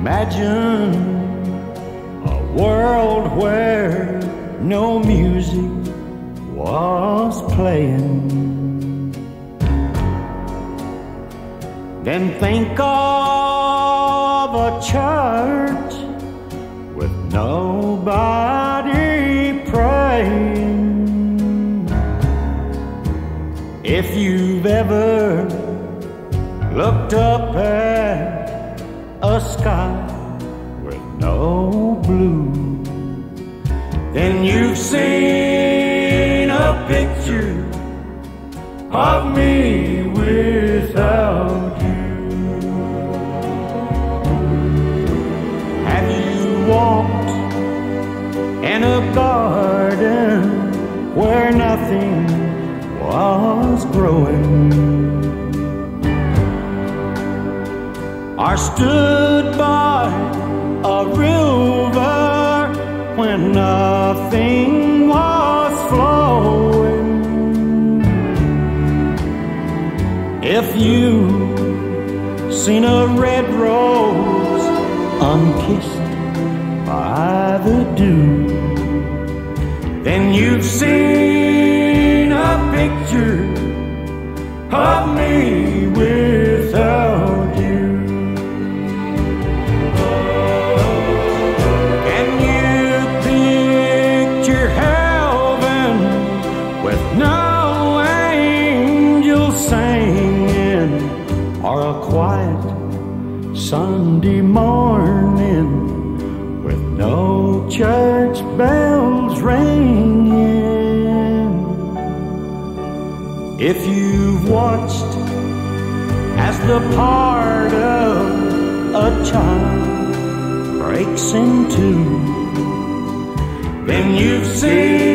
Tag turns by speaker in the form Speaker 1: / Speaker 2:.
Speaker 1: imagine a world where no music was playing. Then think of a church with nobody praying. If you've ever looked up at sky with no blue, then you've seen a picture of me without you. Have you walked in a garden where nothing was growing? Or stood by a river when nothing was flowing? If you've seen a red rose unkissed by the dew, then you've seen a picture of me without with no angels singing or a quiet Sunday morning with no church bells ringing? If you've watched as the part of a child breaks in two, then you've seen